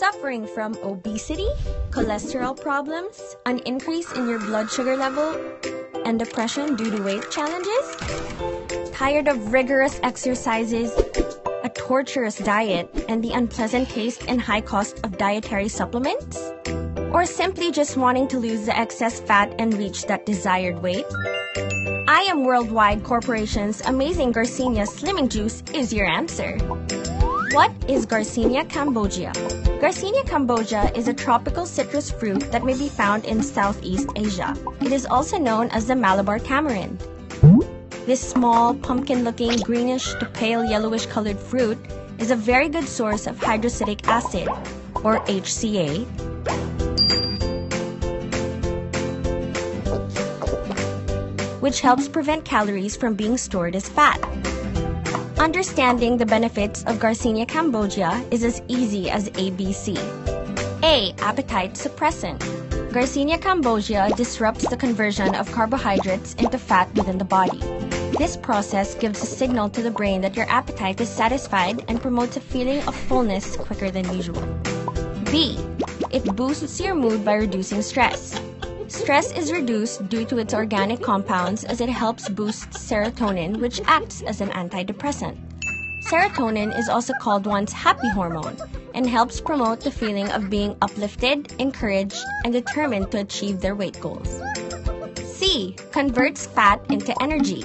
suffering from obesity, cholesterol problems, an increase in your blood sugar level, and depression due to weight challenges? Tired of rigorous exercises, a torturous diet, and the unpleasant taste and high cost of dietary supplements? Or simply just wanting to lose the excess fat and reach that desired weight? I am Worldwide Corporation's amazing Garcinia Slimming Juice is your answer. What is Garcinia cambogia? Garcinia cambogia is a tropical citrus fruit that may be found in Southeast Asia. It is also known as the Malabar tamarind. This small, pumpkin-looking, greenish to pale yellowish colored fruit is a very good source of hydroxycitric acid, or HCA, which helps prevent calories from being stored as fat. Understanding the benefits of Garcinia cambogia is as easy as ABC. A. Appetite suppressant. Garcinia cambogia disrupts the conversion of carbohydrates into fat within the body. This process gives a signal to the brain that your appetite is satisfied and promotes a feeling of fullness quicker than usual. B. It boosts your mood by reducing stress. Stress is reduced due to its organic compounds as it helps boost serotonin, which acts as an antidepressant. Serotonin is also called one's happy hormone and helps promote the feeling of being uplifted, encouraged, and determined to achieve their weight goals. C. Converts fat into energy.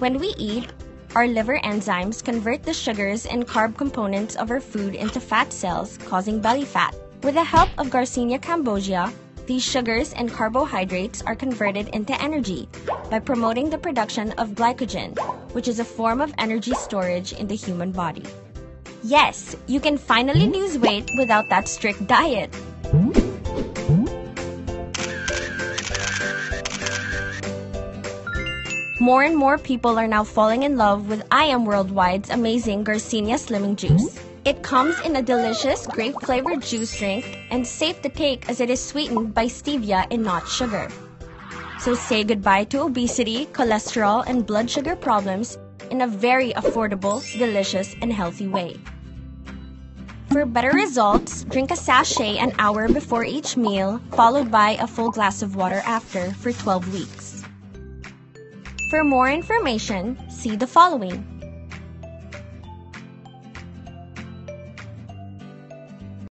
When we eat, our liver enzymes convert the sugars and carb components of our food into fat cells, causing belly fat. With the help of Garcinia cambogia, these sugars and carbohydrates are converted into energy by promoting the production of glycogen, which is a form of energy storage in the human body. Yes, you can finally lose weight without that strict diet. More and more people are now falling in love with I Am Worldwide's amazing Garcinia Slimming Juice. It comes in a delicious grape flavored juice drink and safe to take as it is sweetened by stevia and not sugar. So say goodbye to obesity, cholesterol, and blood sugar problems in a very affordable, delicious, and healthy way. For better results, drink a sachet an hour before each meal, followed by a full glass of water after for 12 weeks. For more information, see the following.